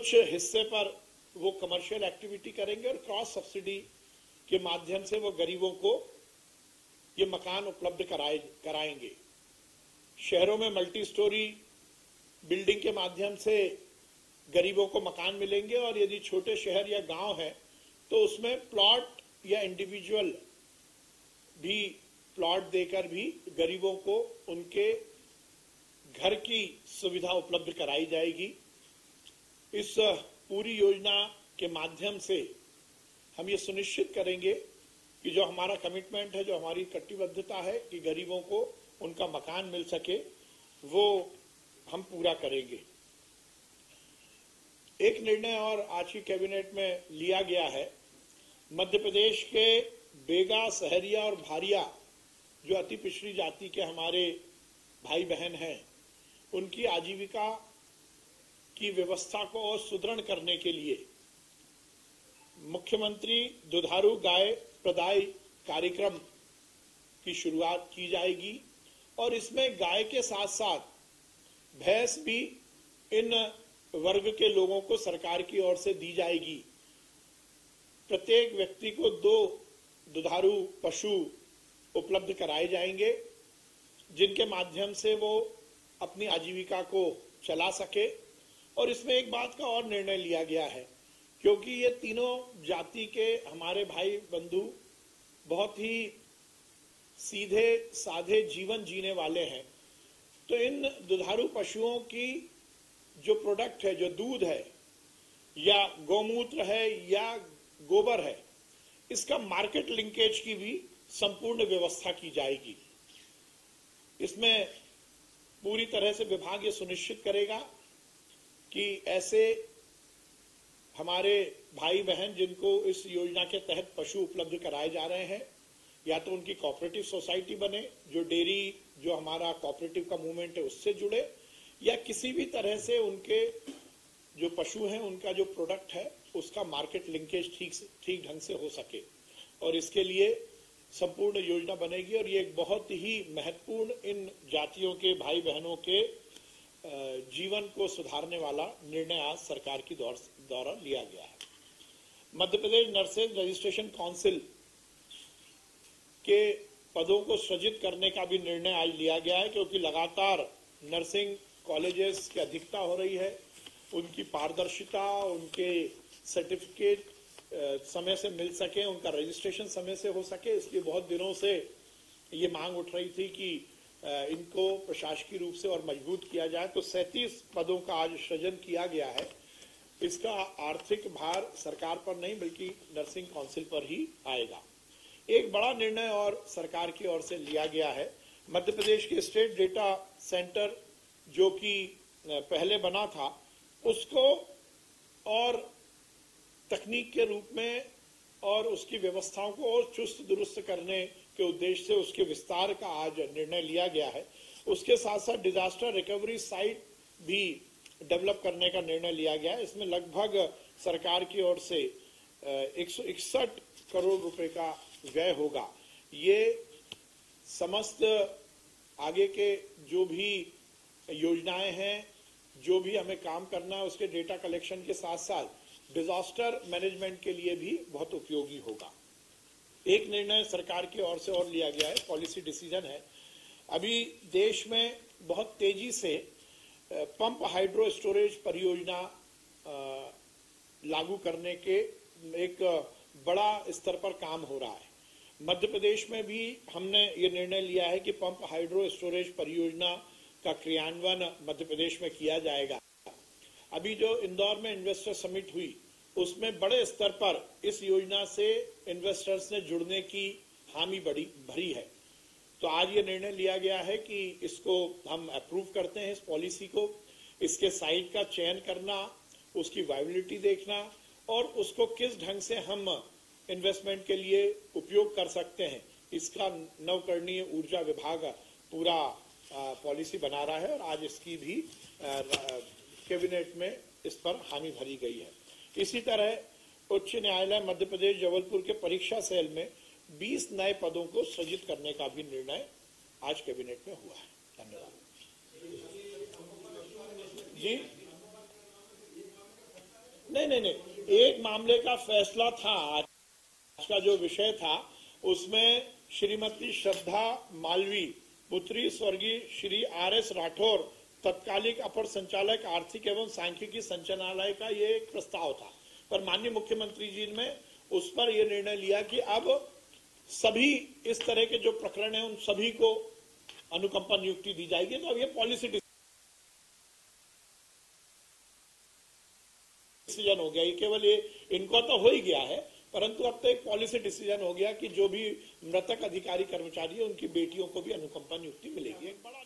कुछ हिस्से पर वो कमर्शियल एक्टिविटी करेंगे और क्रॉस सब्सिडी के माध्यम से वो गरीबों को ये मकान उपलब्ध कराए, कराएँगे। शहरों में मल्टी स्टोरी बिल्डिंग के माध्यम से गरीबों को मकान मिलेंगे और यदि छोटे शहर या गाँव है तो उसमें प्लॉट या इंडिविजुअल भी प्लॉट देकर भी गरीबों को उनके घर की सुविधा उपलब्ध कराई जाएगी। इस पूरी योजना के माध्यम से हम ये सुनिश्चित करेंगे कि जो हमारा कमिटमेंट है, जो हमारी कटिबद्धता है कि गरीबों को उनका मकान मिल सके, वो हम पूरा करेंगे। एक निर्णय और आज की कैबिनेट में लिया गया है। मध्य प्रदेश के बेगा, सहरिया और भारिया, जो अति पिछड़ी जाति के हमारे भाई बहन हैं, उनकी आजीविका की व्यवस्था को और सुदृढ़ करने के लिए मुख्यमंत्री दुधारू गाय प्रदाय कार्यक्रम की शुरुआत की जाएगी और इसमें गाय के साथ साथ भैंस भी इन वर्ग के लोगों को सरकार की ओर से दी जाएगी। प्रत्येक व्यक्ति को दो दुधारू पशु उपलब्ध कराए जाएँगे, जिनके माध्यम से वो अपनी आजीविका को चला सके। और इसमें एक बात का और निर्णय लिया गया है, क्योंकि ये तीनों जाति के हमारे भाई बंधु बहुत ही सीधे, साधे जीवन जीने वाले हैं। तो इन दुधारू पशुओं की जो प्रोडक्ट है, जो दूध है, या गौमूत्र है, या गोबर है, इसका मार्केट लिंकेज की भी संपूर्ण व्यवस्था की जाएगी। इसमें पूरी तरह से विभाग ये सुनिश्चित करेगा कि ऐसे हमारे भाई बहन जिनको इस योजना के तहत पशु उपलब्ध कराए जा रहे हैं, या तो उनकी कोऑपरेटिव सोसाइटी बने, जो डेयरी, जो हमारा कोऑपरेटिव का मूवमेंट है, उससे जुड़े, या किसी भी तरह से उनके जो पशु हैं, उनका जो प्रोडक्ट है, उसका मार्केट लिंकेज ठीक ठीक ढंग से हो सके। और इसके लिए संपूर्ण योजना बनेगी, और ये एक बहुत ही महत्वपूर्ण इन जातियों के भाई बहनों के जीवन को सुधारने वाला निर्णय आज सरकार की द्वारा लिया गया है। Madhya Pradesh nurses registration council के पदों को सृजित करने का भी निर्णय आज लिया गया है, क्योंकि लगातार नर्सिंग कॉलेजेस की अधिकता हो रही है। उनकी पारदर्शिता, उनके सर्टिफिकेट समय से मिल सके, उनका रजिस्ट्रेशन समय से हो सके। इसलिए बहुत दिनों से ये मांग उठ रही थी कि इनको प्रशासकीय रूप से और मज़बूत किया जाए तो सैतीस पदों का आज सृजन किया गया है। इसका आर्थिक भार सरकार पर नहीं, बल्कि नर्सिंग काउंसिल पर ही आएगा। एक बड़ा निर्णय और सरकार की ओर से लिया गया है। मध्य प्रदेश के स्टेट डेटा सेंटर जो कि पहले बना था, उसको और तकनीक के रूप में और उसकी व्यवस्थाओं को और चुस्त दुरुस्त करने के उद्देश्य से उसके विस्तार का आज निर्णय लिया गया है। उसके साथ साथ डिजास्टर रिकवरी साइट भी डेवलप करने का निर्णय लिया गया है। इसमें लगभग सरकार की ओर से एक सौ इकसठ करोड़ रुपए का व्यय होगा। ये समस्त आगे के जो भी योजनाएँ हैं, जो भी हमें काम करना है, उसके डेटा कलेक्शन के साथ साथ डिजास्टर मैनेजमेंट के लिए भी बहुत उपयोगी होगा। एक निर्णय सरकार की ओर से और लिया गया है पॉलिसी डिसीज़न है। अभी देश में बहुत तेज़ी से पंप हाइड्रो स्टोरेज परियोजना लागू करने के एक बड़ा स्तर पर काम हो रहा है। मध्य प्रदेश में भी हमने ये निर्णय लिया है कि पंप हाइड्रो स्टोरेज परियोजना का क्रियान्वयन मध्य प्रदेश में किया जाएगा। अभी जो इंदौर में इन्वेस्टर समिट हुई उसमें बड़े स्तर पर इस योजना से इन्वेस्टर्स ने जुड़ने की हामी बड़ी, भरी है। तो आज ये निर्णय लिया गया है कि इसको हम अप्रूव करते हैं इस पॉलिसी को। इसके साइट का चयन करना, उसकी वायबिलिटी देखना और उसको किस ढंग से हम इन्वेस्टमेंट के लिए उपयोग कर सकते हैं, इसका नवकरणीय ऊर्जा विभाग पूरा पॉलिसी बना रहा है और आज इसकी भी कैबिनेट में इस पर हामी भरी गई है। इसी तरह उच्च न्यायालय मध्य प्रदेश जबलपुर के परीक्षा सेल में 20 नए पदों को सृजित करने का भी निर्णय आज कैबिनेट में हुआ है। धन्यवाद। जी? नहीं नहीं नहीं, एक मामले का फैसला था आज का जो विषय था, उसमें श्रीमती श्रद्धा मालवी, पुत्री स्वर्गीय श्री आर एस राठौर तत्कालिक अपर संचालक, आर्थिक एवं सांख्यिकी संचालनालय का ये एक प्रस्ताव था। पर माननीय मुख्यमंत्री जी ने उस पर यह निर्णय लिया कि अब सभी इस तरह के जो प्रकरण है, उन सभी को अनुकंपा नियुक्ति दी जाएगी। तो अब ये पॉलिसी डिसीज़न हो गया। ये केवल ये इनको तो हो ही गया है, परंतु अब तो एक पॉलिसी डिसीज़न हो गया कि जो भी मृतक अधिकारी कर्मचारी है, उनकी बेटियों को भी अनुकंपा नियुक्ति मिलेगी। एक बड़ा